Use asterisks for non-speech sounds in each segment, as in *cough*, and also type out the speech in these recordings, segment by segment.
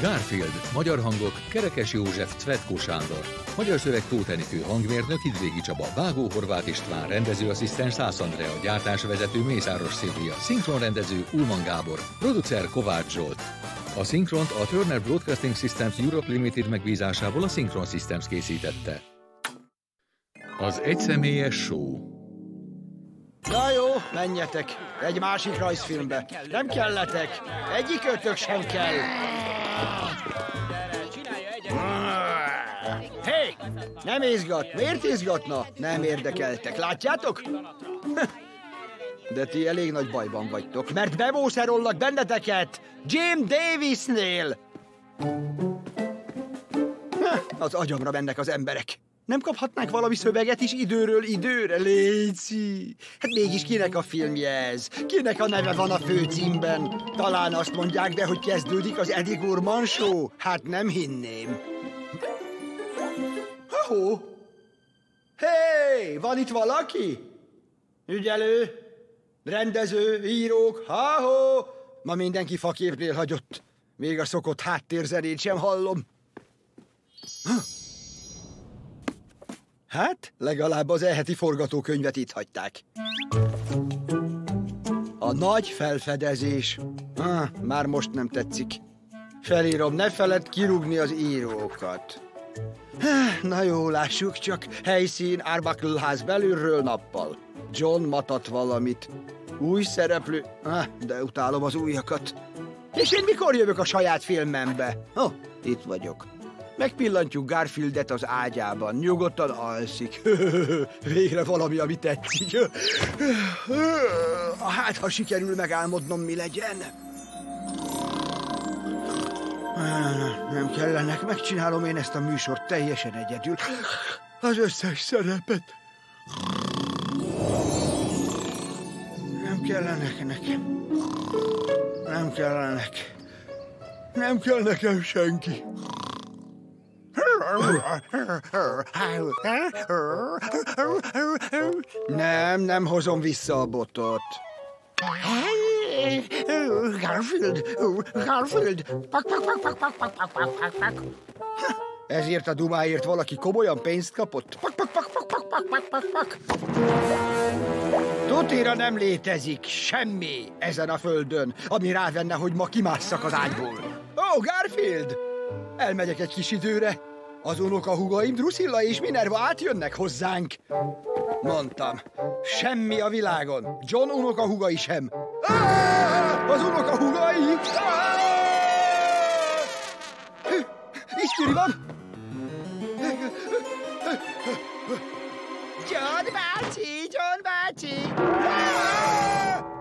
Garfield, magyar hangok, Kerekes József, Cvetko Sándor. Magyar szöveg Tóth Enikő, hangmérnök Idvégi Csaba, Vágó Horváth István, rendezőasszisztens Szász Andrea, gyártásvezető Mészáros Szilvia, szinkronrendező Ulman Gábor, producer Kovács Zsolt. A szinkront a Turner Broadcasting Systems Europe Limited megbízásából a Synchron Systems készítette. Az egyszemélyes show. Na jó, menjetek. Egy másik rajzfilmbe. Nem kelletek. Egyik ötök sem kell. Hé! Nem izgat. Miért izgatna? Nem érdekeltek. Látjátok? De ti elég nagy bajban vagytok, mert bevószerollak benneteket Jim Davisnél. Az agyamra mennek az emberek. Nem kaphatnánk valami szöveget is időről időre, Léci? Hát mégis kinek a filmje ez? Kinek a neve van a főcímben? Talán azt mondják, de hogy kezdődik az Eddie Gurman Show? Hát nem hinném. Ho-ho! Hé, hey, van itt valaki? Ügyelő, rendező, írók, ha-ho! Ma mindenki faképnél hagyott. Még a szokott háttérzenét sem hallom. Hát, legalább az elheti forgatókönyvet itt hagyták. A nagy felfedezés. Ah, már most nem tetszik. Felírom, ne feled kirúgni az írókat. Na jó, lássuk csak. Helyszín, Arbuckle ház belülről nappal. John matat valamit. Új szereplő. Ah, de utálom az újakat. És én mikor jövök a saját filmembe? Oh, itt vagyok. Megpillantjuk Garfieldet az ágyában. Nyugodtan alszik. *laughs* Végre valami, ami tetszik. *sighs* Hát, ha sikerül megálmodnom, mi legyen. *sighs* Nem kellenek, megcsinálom én ezt a műsort teljesen egyedül. Az összes szerepet. Nem kellenek nekem. Nem kellenek. Nem kell nekem senki. Nem, nem hozom vissza a botot. Garfield, Garfield, pak, pak, pak, pak, pak, pak, pak, pak, pak, pak. Ezért a dumáért valaki komolyan pénzt kapott? Pak, pak, pak, pak, pak, pak, pak, pak, pak. Tutira nem létezik semmi ezen a földön, ami rávenne, hogy ma kimásszak az ágyból. Ó, oh, Garfield! Elmegyek egy kis időre. Az unokahugaim Drusilla és Minerva átjönnek hozzánk. Mondtam, semmi a világon. John unokahugai sem. Ah, az unokahugai! Isztüri van! John bácsi, John bácsi!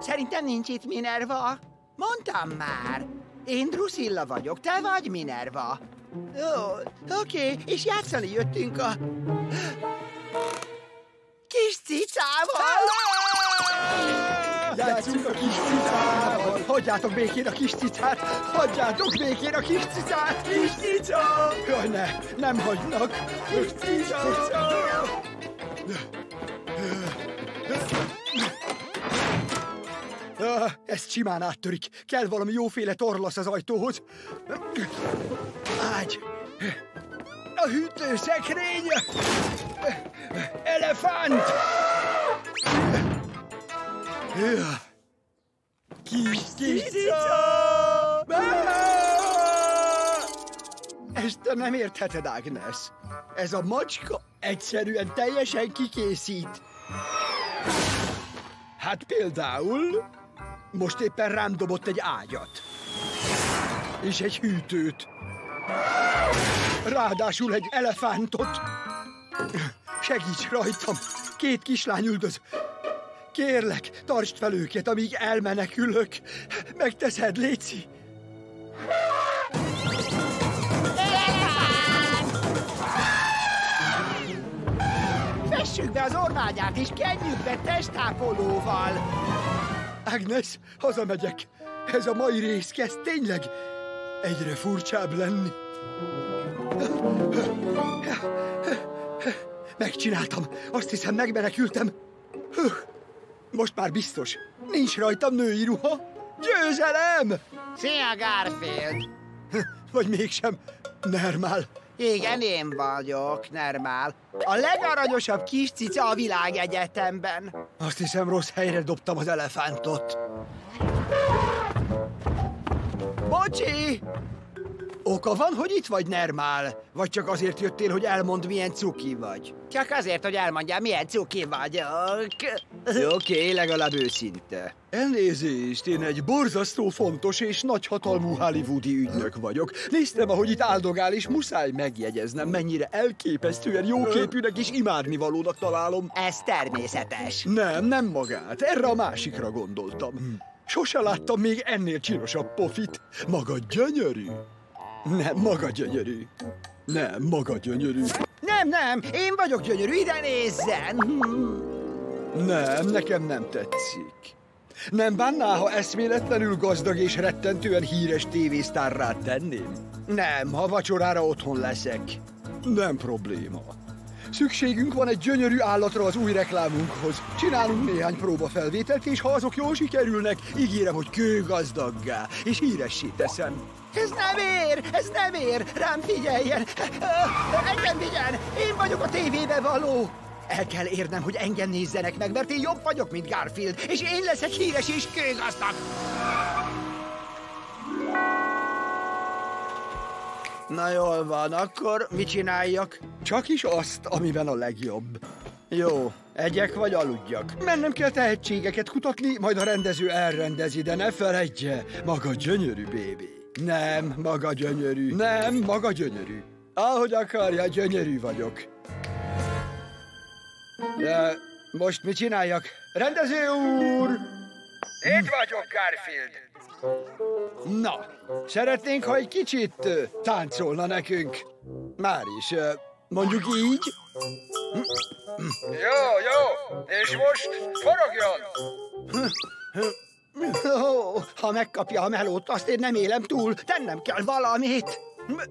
Szerintem nincs itt Minerva. Mondtam már. Én Drusilla vagyok, te vagy Minerva. Ó, oké, okay. és játszani jöttünk a... Kis cicával! Játszunk a kis cicával! Hagyjátok békén a kis cicát! Hagyjátok békén a kis cicát! Kis cica! Jaj, ne! Nem hagynak! Kis cica! Ez simán áttörik. Kell valami jóféle torlasz az ajtóhoz. Ágy. A hűtőszekrény. Elefánt. Kis cica! Ezt te nem értheted, Agnes. Ez a macska egyszerűen teljesen kikészít. Hát például most éppen rám dobott egy ágyat. És egy hűtőt. Ráadásul egy elefántot. Segíts rajtam! Két kislány üldöz. Kérlek, tartsd fel őket, amíg elmenekülök. Megteszed, Léci? Fessük be az orvágyát, és kenjük be testápolóval. Agnes, hazamegyek. Ez a mai rész kezd tényleg egyre furcsább lenni. Megcsináltam. Azt hiszem, megmenekültem. Most már biztos. Nincs rajtam női ruha. Győzelem! Szia, Garfield! Vagy mégsem? Nermál. Igen, én vagyok, Nermál. A legaranyosabb kis cica a világegyetemben. Azt hiszem, rossz helyre dobtam az elefántot. Bocsi! Oka van, hogy itt vagy, Nermál? Vagy csak azért jöttél, hogy elmond, milyen cuki vagy? Csak azért, hogy elmondjam, milyen cuki vagyok. Oké, okay, legalább őszinte. Elnézést, én egy borzasztó fontos és nagyhatalmú hollywoodi ügynök vagyok. Néztem, ahogy itt áldogál, és muszáj megjegyeznem, mennyire elképesztően jóképűnek és imádnivalónak találom. Ez természetes. Nem, nem magát. Erre a másikra gondoltam. Sose láttam még ennél csinosabb pofit. Maga gyönyörű. Nem, maga gyönyörű. Nem, maga gyönyörű. Nem, nem, én vagyok gyönyörű, ide nézzen! Nem, nekem nem tetszik. Nem bánná, ha eszméletlenül gazdag és rettentően híres tévésztárrá tenném? Nem, ha vacsorára otthon leszek. Nem probléma. Szükségünk van egy gyönyörű állatra az új reklámunkhoz. Csinálunk néhány próbafelvételt, és ha azok jól sikerülnek, ígérem, hogy kőgazdaggá, és híressé teszem. Ez nem ér, ez nem ér, rám figyeljen! Engem vigyen, én vagyok a tévébe való! El kell érnem, hogy engem nézzenek meg, mert én jobb vagyok, mint Garfield, és én leszek híres és kőgazdag! Na jól van, akkor mit csináljak? Csak is azt, amiben a legjobb. Jó, egyek vagy aludjak. Mennem kell tehetségeket kutatni, majd a rendező elrendezi, de ne feledje, maga gyönyörű, bébi. Nem, maga gyönyörű. Nem, maga gyönyörű. Ahogy akarja, gyönyörű vagyok. De most mit csináljak? Rendező úr! Itt vagyok, Garfield. Na, szeretnénk, ha egy kicsit ö, táncolna nekünk. Már is, ö, mondjuk így. Jó, jó. És most forogjon. Ó, ha megkapja a melót, azt én nem élem túl, tennem kell valamit.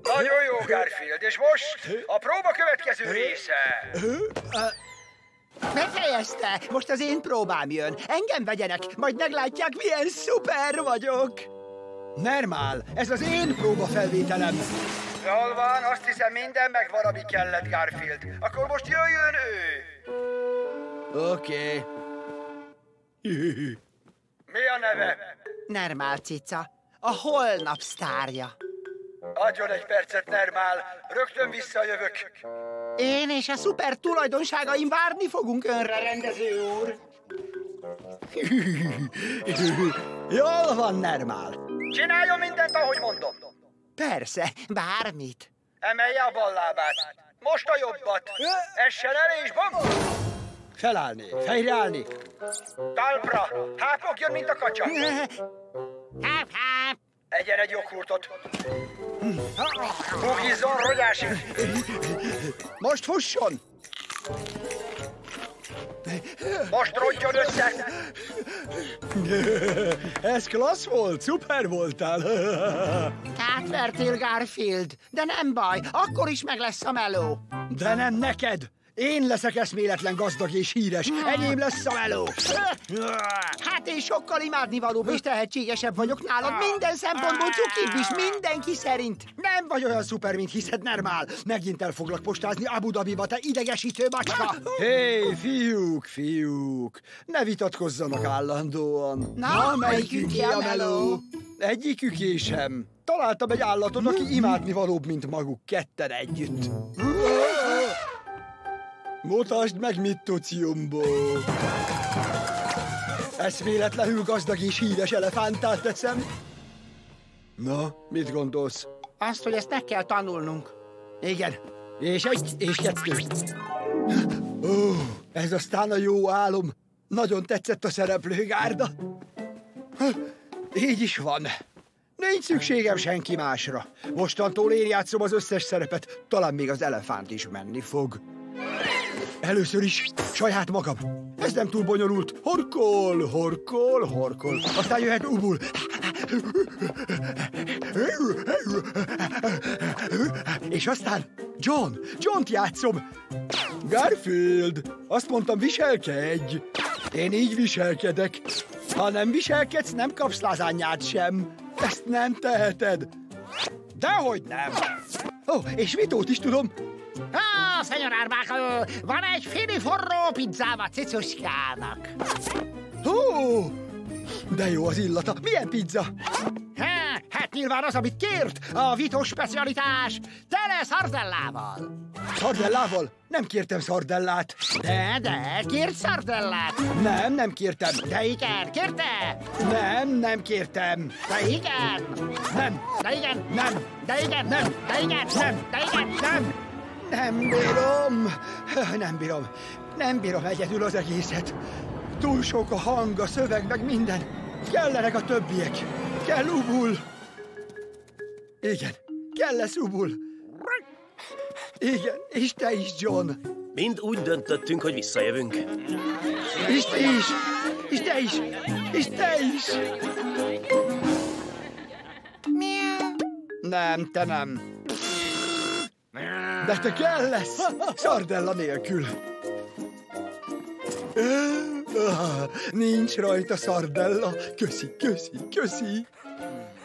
Nagyon jó, Garfield. És most a próba következő része. Befejezte, most az én próbám jön. Engem vegyenek, majd meglátják, milyen szuper vagyok. Nermál, ez az én próbafelvételem. Jól van, azt hiszem minden megvan, ami kellett, Garfield. Akkor most jöjjön ő. Oké. Mi a neve? Nermál cica, a holnap sztárja. Adjon egy percet, Nermál. Rögtön visszajövök. Én és a szuper tulajdonságaim várni fogunk önre, rendező úr. *laughs* Jól van, Nermál. Csináljon mindent, ahogy mondom. Persze, bármit. Emelje a bal lábát. Most a jobbat. Essen el és bom! Felállni, fejreállni. Talpra. Hápogjon, mint a kacsa. *laughs* Háp, háp. Egyen egy joghurtot. Bugizzon, rogyásig. Most fusson! Most rodjon össze. Ez klassz volt, szuper voltál. Átvertél, Garfield, de nem baj, akkor is meg lesz a meló. De nem neked! Én leszek eszméletlen gazdag és híres. Enyém lesz a meló. Hát én sokkal imádnivalóbb és tehetségesebb vagyok nálad, minden szempontból cukibb is, mindenki szerint. Nem vagy olyan szuper, mint hiszed, Nermál. Megint el foglak postázni Abu Dhabiba, te idegesítő macska. Hé, hey, fiúk, fiúk, ne vitatkozzanak állandóan. Na, melyikünk a meló? Egyiküké sem. Találtam egy állatot, aki imádnivalóbb, mint maguk ketten együtt. Mutasd meg, mit tudsz, Jumbo! Eszméletlenül gazdag és híres elefántát teszem. Na, mit gondolsz? Azt, hogy ezt meg kell tanulnunk. Igen, és egy, és kettő. Ó, ez aztán a jó álom. Nagyon tetszett a szereplőgárda. Így is van. Nincs szükségem senki másra. Mostantól én játszom az összes szerepet, talán még az elefánt is menni fog. Először is saját magam. Ez nem túl bonyolult. Horkol, horkol, horkol. Aztán jöhet Ubul. És aztán John. John-t játszom. Garfield, azt mondtam, viselkedj. Én így viselkedek. Ha nem viselkedsz, nem kapsz lázányát sem. Ezt nem teheted. Dehogy nem. Ó, oh, és Vitót is tudom. Szenyor Árbák, van egy fini forró pizzám a cicuskának. Oh, de jó az illata. Milyen pizza? Ha, hát nyilván az, amit kért, a Vito specialitás, tele szardellával. Szardellával? Nem kértem szardellát. De, de, kért szardellát. Nem, nem kértem. De igen, kérte? Nem, nem kértem. De igen. Nem. De igen. Nem. De igen. Nem. De igen. Nem. De igen. Nem. Nem bírom. Nem bírom. Nem bírom egyedül az egészet. Túl sok a hang, a szöveg, meg minden. Kellenek a többiek. Kell Ubul. Igen, kell lesz Ubul. Igen, és te is, John. Mind úgy döntöttünk, hogy visszajövünk. És te is. És te is. És te is. Nem, te nem. De te kell lesz. Szardella nélkül. Nincs rajta szardella. Köszi, köszi, köszi.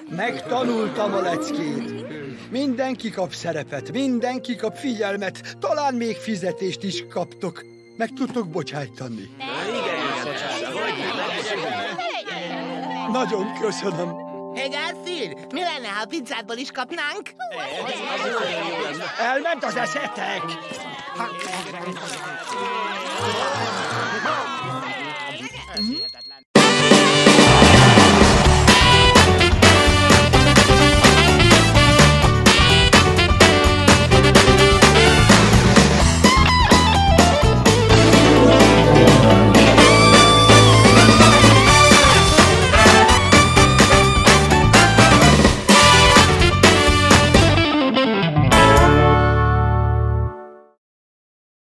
Megtanultam a leckét. Mindenki kap szerepet, mindenki kap figyelmet, talán még fizetést is kaptok. Meg tudtok bocsájtani. Nagyon köszönöm. Hey, Garfield, mi lenne, ha a pizzádból is kapnánk? Elment az eszetek!